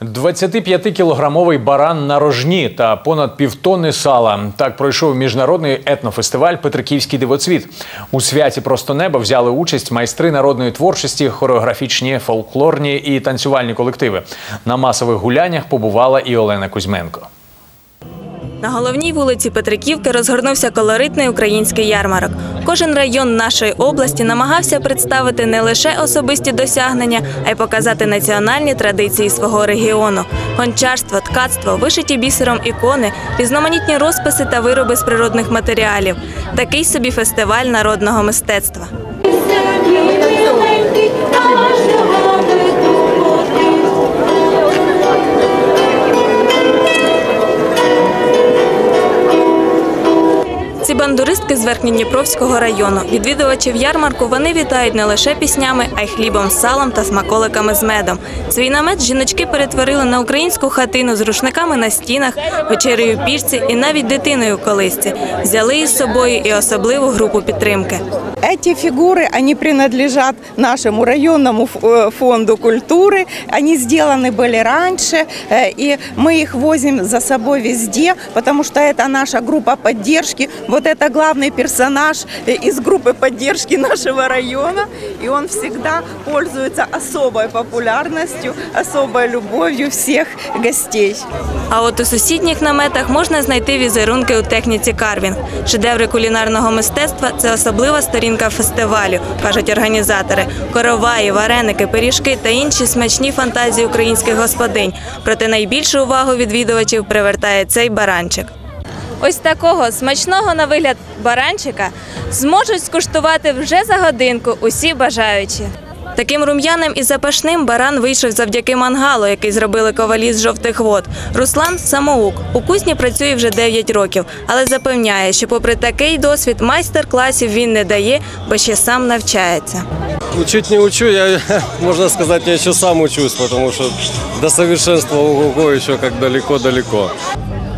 25-кілограмовий баран на рожні та понад півтонни сала. Так пройшов міжнародний етнофестиваль Петриківський дивоцвіт. У святі просто неба взяли участь майстри народної творчості, хореографічні, фольклорні і танцювальні колективи. На масових гуляннях побувала і Олена Кузьменко. На головній вулиці Петриківки розгорнувся колоритний український ярмарок. Кожен район нашої області намагався представити не лише особисті досягнення, а й показати національні традиції свого регіону: гончарство, ткацтво, вишиті бісером ікони, різноманітні розписи та вироби з природних матеріалів. Такий собі фестиваль народного мистецтва. Ці бандуристки з Верхньодніпровського району. Відвідувачів ярмарку вони вітають не лише піснями, а й хлібом з салом та смаколиками з медом. Свій намет жіночки перетворили на українську хатину з рушниками на стінах, вечерею в пічці і навіть дитиною в колисці. Взяли із собою і особливу групу підтримки. Эти фигуры, они принадлежат нашему районному ф- э, фонду культуры. Они сделаны были раньше, э, и мы их возим за собой везде, потому что это наша группа поддержки. Вот это главный персонаж э, из группы поддержки нашего района, и он всегда пользуется особой популярностью, особой любовью всех гостей. А от у сусідніх наметах можна знайти візерунки у техніці карвінг. Шедеври кулінарного мистецтва це особлива сторінка фестивалю, кажуть організатори. Короваї, вареники, пиріжки та інші смачні фантазії українських господинь. Проте найбільшу увагу відвідувачів привертає цей баранчик. Ось такого смачного на вигляд баранчика зможуть скуштувати вже за годинку усі бажаючі. Таким рум'яним і запашним баран вийшов завдяки мангалу, який зробили ковалі з жовтих вод. Руслан самоук. У кузні працює вже 9 років, але запевняє, що попри такий досвід майстер-класів він не дає, бо ще сам навчається. Учить не учу, я, можно сказать, я еще сам учусь, потому что до совершенства ого-го еще как далеко-далеко.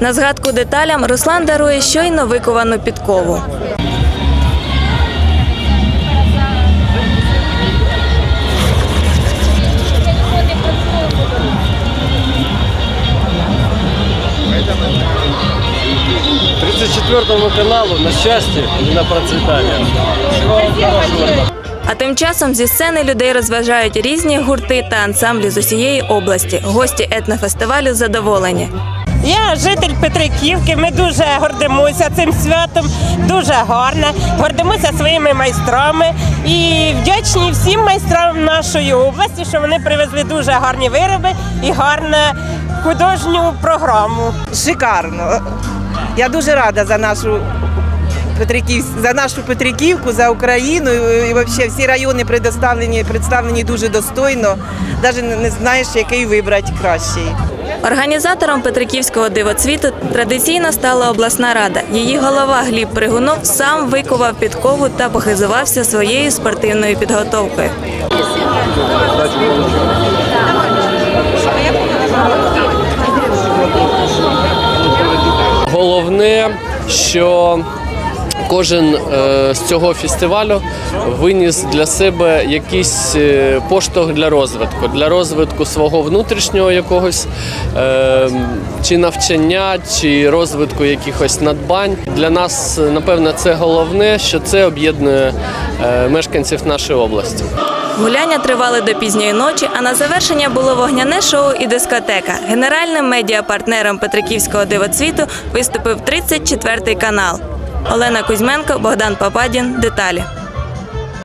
На згадку деталям Руслан дарує щойно виковану підкову. – 34 каналу на счастье и на хорошего. А тим часом зі сцени людей розважають різні гурти та ансамблі з усієї області. Гості етнофестивалю задоволені. Я житель Петриківки. Ми дуже гордимося цим святом, дуже гарне. Гордимося своїми майстрами і вдячні всім майстрам нашої області, що вони привезли дуже гарні вироби і гарну художню програму. Шикарно. Я дуже рада за нашу Петриків, за нашу Петриківку, за Україну і взагалі всі райони представлені, представлені дуже достойно. Навіть не знаєш, який вибрати кращий. Організатором Петриківського дивоцвіту традиційно стала обласна рада. Її голова Гліб Пригунов сам викував підкову та похизувався своєю спортивною підготовкою. Головне, що кожен е, з цього фестивалю виніс для себе якийсь е, поштовх для розвитку, для розвитку свого внутрішнього якогось е, чи навчання, чи розвитку якихось надбань. Для нас, напевно, це головне, що це об'єднує мешканців нашої області. Гуляння тривали до пізньої ночі, а на завершення було вогняне шоу і дискотека. Генеральним медіапартнером Петриківського дивоцвіту виступив 34-й канал. Олена Кузьменко, Богдан Пападін. Деталі.